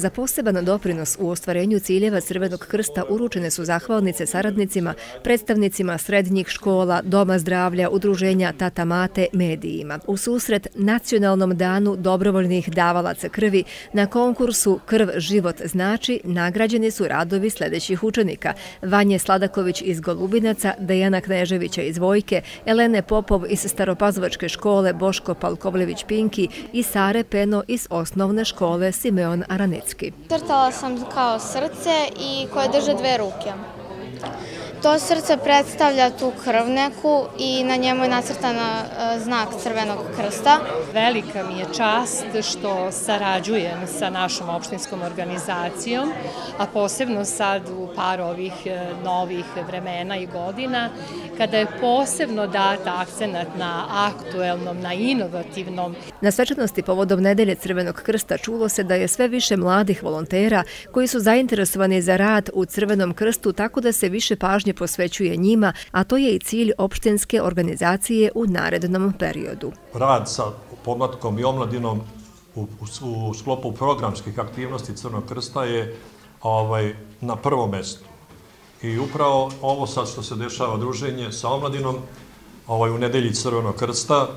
Za poseban doprinos u ostvarenju ciljeva Crvenog krsta uručene su zahvalnice saradnicima, predstavnicima srednjih škola, doma zdravlja, udruženja Tata Mate, medijima. U susret Nacionalnom danu dobrovoljnih davalaca krvi na konkursu Krv život znači nagrađeni su radovi sljedećih učenika. Vanje Sladaković iz Golubinaca, Dejana Kneževića iz Vojke, Elene Popov iz Staropazovačke škole, Boško Palkovljević-Pinki i Sare Peno iz osnovne škole Simeon Aranecki. Crtala sam kao srce i koje drže dve ruke. To srce predstavlja tu krv neku i na njemu je nacrtana e, znak crvenog krsta. Velika mi je čast što sarađujem sa našom opštinskom organizacijom, a posebno sad u par ovih e, novih vremena i godina, kada je posebno dat akcenat na aktuelnom, na inovativnom. Na svečanosti povodom nedelje Crvenog krsta čulo se da je sve više mladih volontera koji su zainteresovani za rad u Crvenom krstu tako da se više pažnje pažnje posvećuje njima, a to je i cilj opštinske organizacije u narednom periodu. Rad sa pomlatkom i omladinom u, u, u sklopu programskih aktivnosti Crnog krsta je ovaj, na prvom mestu. I upravo ovo sad što se dešava druženje sa omladinom ovaj, u nedelji Crvenog krsta,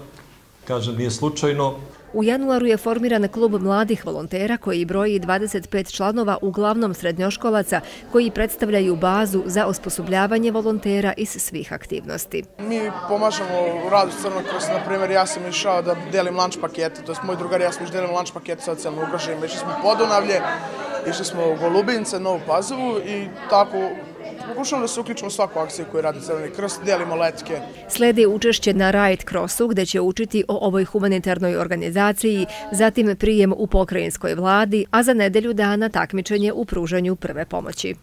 kažem, nije slučajno. U januaru je formiran klub mladih volontera koji broji 25 članova uglavnom srednjoškolaca koji predstavljaju bazu za osposobljavanje volontera iz svih aktivnosti. Mi pomažemo u radu s Crnog krosa. Na primjer, ja sam išao da delim lunch pakete, to je moj drugar, ja sam iš delim lunch pakete socijalno ugroženim. Išli smo u Podunavlje, išli smo u Golubince, Novu Pazovu i tako pokušamo da se uključimo u svaku akciju koju radi Crveni krst, dijelimo letke. Slede učešće na Ride Crossu gde će učiti o ovoj humanitarnoj organizaciji, zatim prijem u pokrajinskoj vladi, a za nedelju dana takmičenje u pružanju prve pomoći.